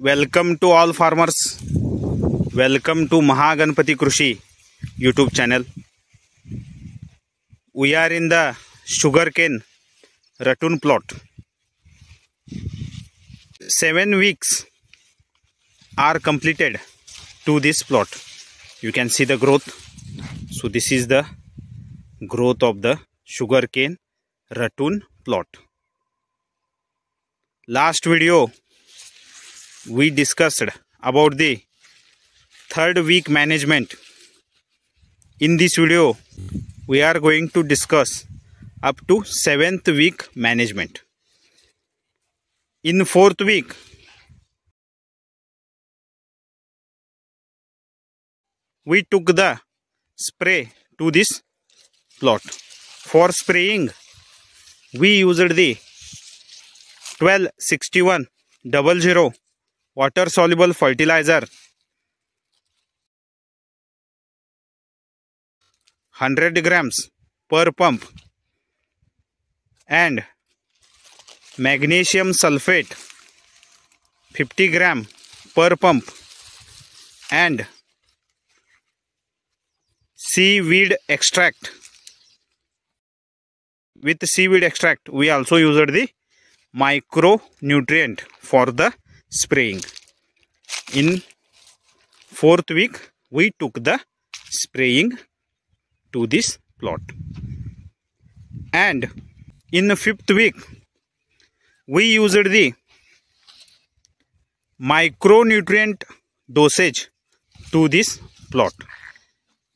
Welcome to all farmers. Welcome to Mahaganapati Krushi YouTube channel. We are in the sugarcane ratoon plot. Seven weeks are completed to this plot. You can see the growth. So this is the growth of the sugarcane ratoon plot. Last video we discussed about the third week management. In this video, we are going to discuss up to seventh week management. In fourth week, we took the spray to this plot. For spraying, we used the 1261 double zero water soluble fertilizer. 100 grams per pump and magnesium sulfate. 50 gram per pump and seaweed extract. with seaweed extract we also used the micronutrient for the spraying in fourth week we took the spraying to this plot. And in the fifth week we used the micronutrient dosage to this plot.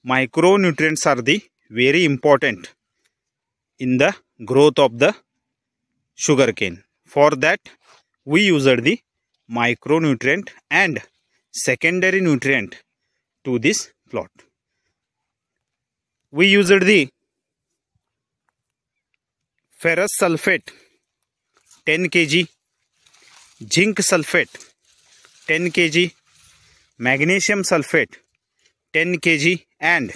Micronutrients are the very important in the growth of the sugarcane. For that we used the micronutrient and secondary nutrient to this plot. We used the ferrous sulfate 10 kg, zinc sulfate 10 kg, magnesium sulfate 10 kg and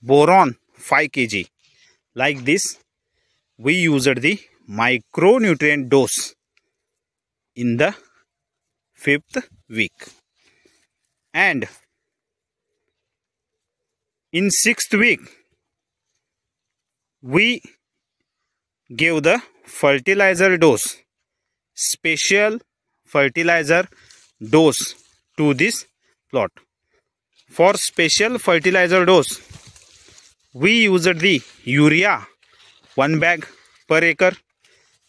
boron 5 kg. Like this we used the micronutrient dose in the fifth week. And in sixth week we gave the fertilizer dose special fertilizer dose to this plot. For special fertilizer dose we used the urea one bag per acre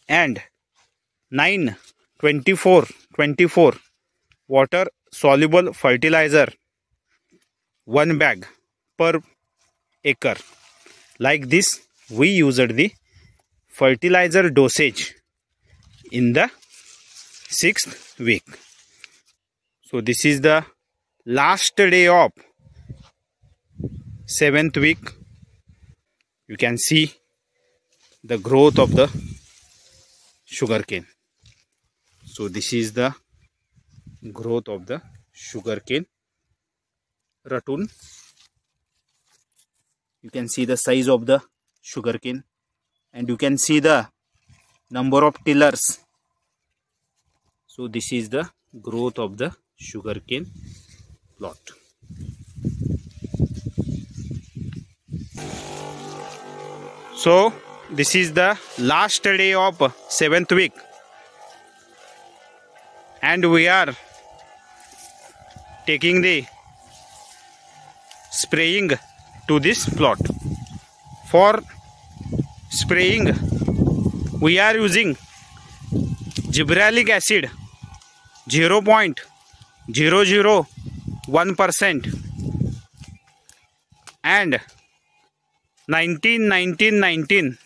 and 9 24 24 water soluble fertilizer. One bag per acre. Like this we used the fertilizer dosage in the sixth week. So this is the last day of seventh week. You can see the growth of the sugarcane so this is the growth of the sugarcane ratoon. You can see the size of the sugarcane and you can see the number of tillers. So this is the growth of the sugarcane plot. So this is the last day of seventh week and we are taking the spraying to this plot for spraying we are using gibberellic acid 0.001% and 19 19 19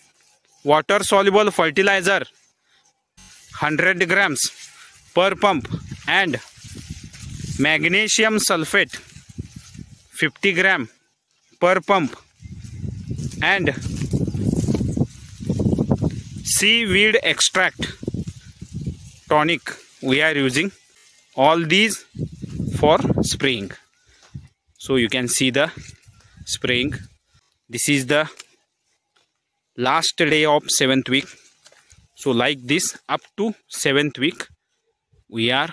water soluble fertilizer 100 grams per pump and magnesium sulfate 50 gram per pump and seaweed extract tonic. We are using all these for spraying. So you can see the spraying. This is the last day of seventh week. So like this up to seventh week we are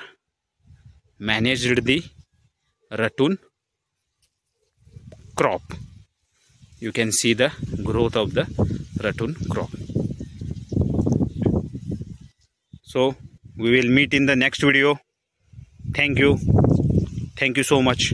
managed the ratoon crop. You can see the growth of the ratoon crop. So we will meet in the next video. Thank you. Thank you so much